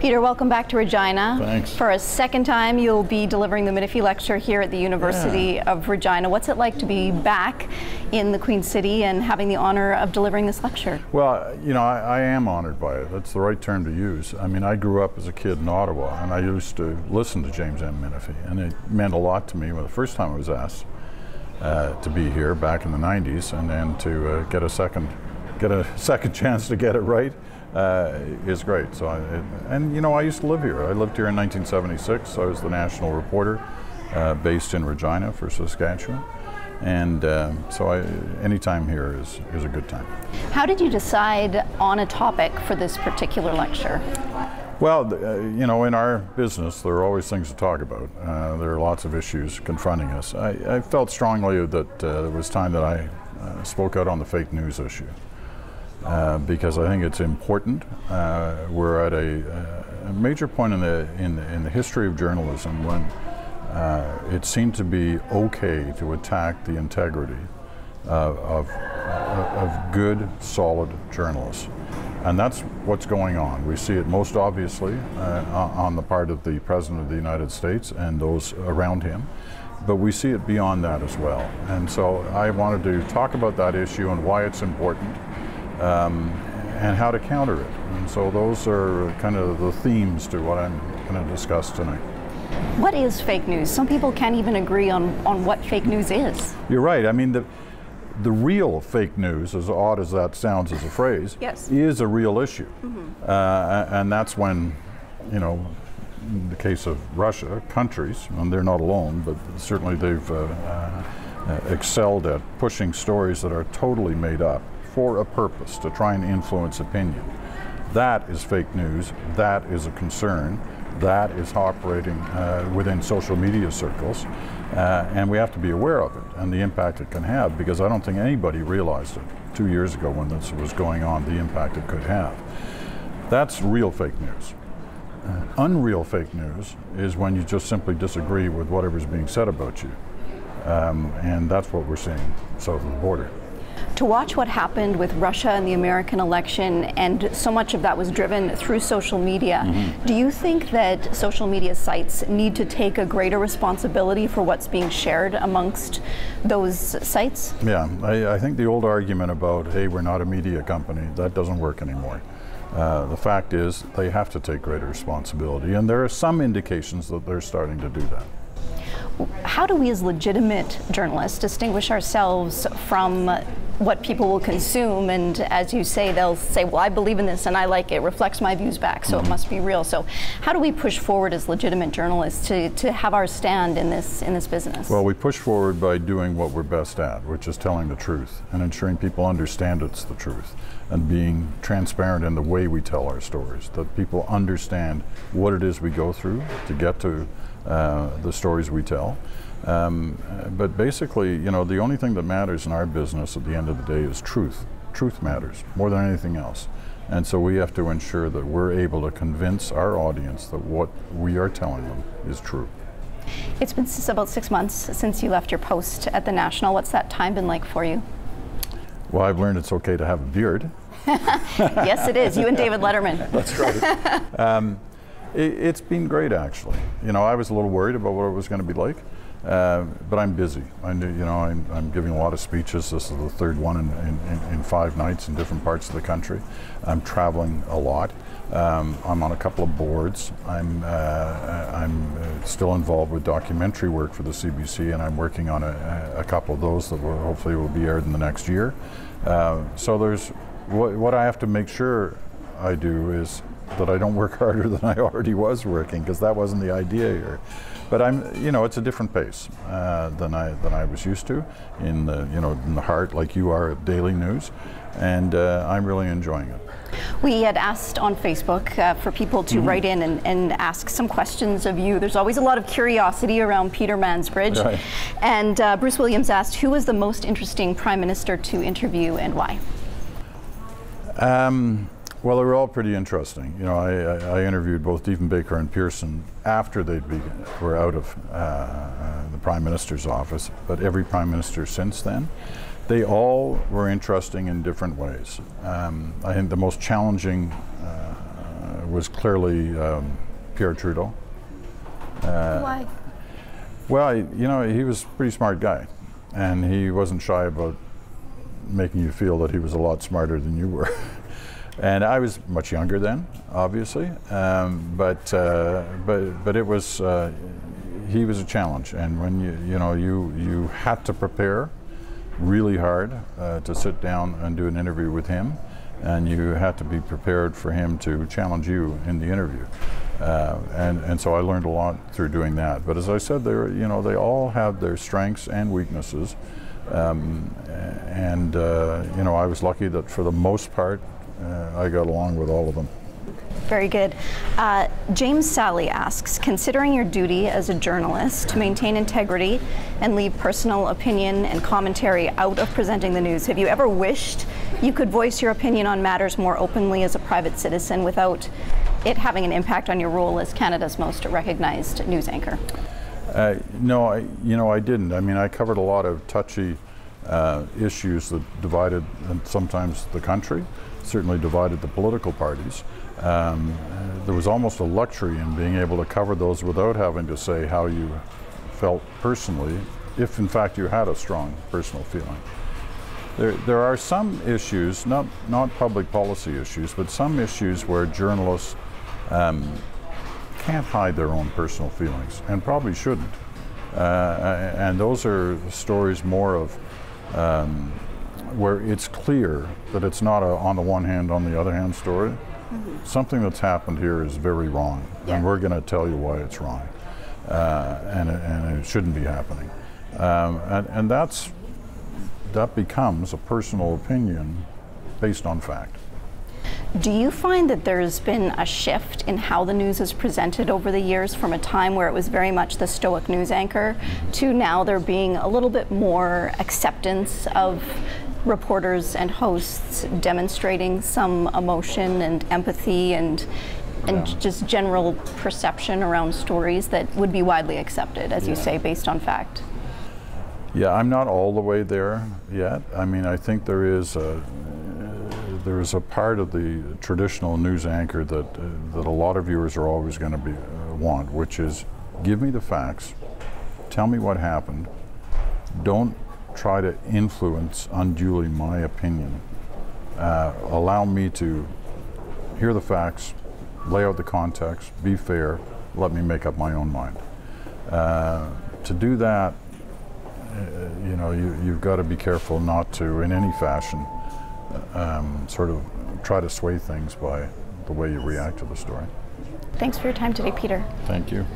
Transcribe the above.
Peter, welcome back to Regina. Thanks. For a second time, you'll be delivering the Minifie Lecture here at the University Yeah. of Regina. What's it like to be back in the Queen City and having the honor of delivering this lecture? Well, you know, I, I am honored by it. That's the right term to use. I mean, I grew up as a kid in Ottawa, and I used to listen to James M. Minifie, and it meant a lot to me when the first time I was asked uh, to be here back in the 90s, and then to uh, get a second, get a second chance to get it right. Uh, is great. So, I, and you know, I used to live here. I lived here in 1976. I was the national reporter, uh, based in Regina for Saskatchewan, and uh, so I, any time here is is a good time. How did you decide on a topic for this particular lecture? Well, uh, you know, in our business, there are always things to talk about. Uh, there are lots of issues confronting us. I, I felt strongly that uh, it was time that I uh, spoke out on the fake news issue uh, because I think it's important. Uh, we're at a, a major point in the, in, the- in the history of journalism when uh, it seemed to be okay to attack the integrity uh, of, of good, solid journalists. And that's what's going on. We see it most obviously uh, on the part of the President of the United States and those around him, but we see it beyond that as well. And so I wanted to talk about that issue and why it's important um, and how to counter it. And so those are kind of the themes to what I'm going to discuss tonight. What is fake news? Some people can't even agree on, on what fake news is. You're right. I mean, the, the real fake news, as odd as that sounds as a phrase, Yes. is a real issue. Uh, and that's when, you know, in the case of Russia, countries, and they're not alone, but certainly they've uh, uh, excelled at pushing stories that are totally made up for a purpose to try and influence opinion. That is fake news. That is a concern. That is operating uh, within social media circles. Uh, and we have to be aware of it and the impact it can have because I don't think anybody realized it two years ago when this was going on, the impact it could have. That's real fake news. Uh, unreal fake news is when you just simply disagree with whatever's being said about you. Um, and that's what we're seeing south of the border. To watch what happened with Russia and the American election, and so much of that was driven through social media, do you think that social media sites need to take a greater responsibility for what's being shared amongst those sites? Yeah, I, I think the old argument about, hey, we're not a media company, that doesn't work anymore. Uh, the fact is, they have to take greater responsibility, and there are some indications that they're starting to do that. How do we, as legitimate journalists, distinguish ourselves from what people will consume? And as you say, they'll say, Well, I believe in this and I like it, it reflects my views back, so it must be real. So, how do we push forward as legitimate journalists to, to have our stand in this, in this business? Well, we push forward by doing what we're best at, which is telling the truth and ensuring people understand it's the truth and being transparent in the way we tell our stories, that people understand what it is we go through to get to uh, the stories we tell. Um, but basically, you know, the only thing that matters in our business at the end of the day is truth. Truth matters more than anything else. And so we have to ensure that we're able to convince our audience that what we are telling them is true. it's been about six months since you left your post at the National. What's that time been like for you? Well, I've learned it's okay to have a beard. yes, it is. You and David Letterman. That's right. um, it, it's been great, actually. You know, I was a little worried about what it was going to be like, uh, but I'm busy. I knew, you know, I'm, I'm giving a lot of speeches. This is the third one in, in, in, five nights in different parts of the country. I'm traveling a lot. Um, I'm on a couple of boards. I'm, uh, I'm uh, still involved with documentary work for the CBC, and I'm working on a, a couple of those that will hopefully will be aired in the next year. Uh, so there's what, what I have to make sure I do is that I don't work harder than I already was working because that wasn't the idea here. But I'm, you know, it's a different pace uh, than I than I was used to in the, you know, in the heart like you are of daily news, and uh, I'm really enjoying it. We had asked on Facebook uh, for people to write in and, and ask some questions of you. There's always a lot of curiosity around Peter Mansbridge. Right. And uh, Bruce Williams asked, who was the most interesting prime minister to interview and why? Um, well, they were all pretty interesting. You know, I, I, interviewed both Diefenbaker and Pearson after they were out of uh, uh, the Prime Minister's office, but every Prime Minister since then. They all were interesting in different ways. Um, I think the most challenging uh, was clearly um, Pierre Trudeau. Why? Well, I- you know, he was a pretty smart guy, and he wasn't shy about making you feel that he was a lot smarter than you were. and I was much younger then, obviously, um, but uh, but but it was uh, he was a challenge, and when you you know you you had to prepare really hard uh, to sit down and do an interview with him, and you had to be prepared for him to challenge you in the interview. Uh, and, and so I learned a lot through doing that. But as I said, they you know they all have their strengths and weaknesses, um, and uh, you know I was lucky that for the most part uh, I got along with all of them. Very good. Uh, James Sally asks Considering your duty as a journalist to maintain integrity and leave personal opinion and commentary out of presenting the news, have you ever wished you could voice your opinion on matters more openly as a private citizen without it having an impact on your role as Canada's most recognized news anchor? Uh, no, I, you know, I didn't. I mean, I covered a lot of touchy uh, issues that divided and sometimes the country, certainly divided the political parties. Um, there was almost a luxury in being able to cover those without having to say how you felt personally, if in fact you had a strong personal feeling. There, there are some issues, not, not public policy issues, but some issues where journalists um, can't hide their own personal feelings and probably shouldn't. Uh, and those are stories more of um, where it's clear that it's not a on the one hand, on the other hand story. Something that's happened here is very wrong, Yeah. and we're going to tell you why it's wrong, uh, and, it- and it shouldn't be happening. Um, and, and that's that becomes a personal opinion based on fact. Do you find that there's been a shift in how the news is presented over the years from a time where it was very much the stoic news anchor to now there being a little bit more acceptance of reporters and hosts demonstrating some emotion and empathy and and Yeah. just general perception around stories that would be widely accepted as you say based on fact. Yeah, I'm not all the way there yet. I mean, I think there is a there is a part of the traditional news anchor that uh, that a lot of viewers are always going to be uh, want, which is give me the facts, tell me what happened. Don't try to influence unduly my opinion. Uh, allow me to hear the facts, lay out the context, be fair, let me make up my own mind. Uh, to do that, you know, you, you've got to be careful not to, in any fashion, um, sort of try to sway things by the way you react to the story. Thanks for your time today, Peter. Thank you.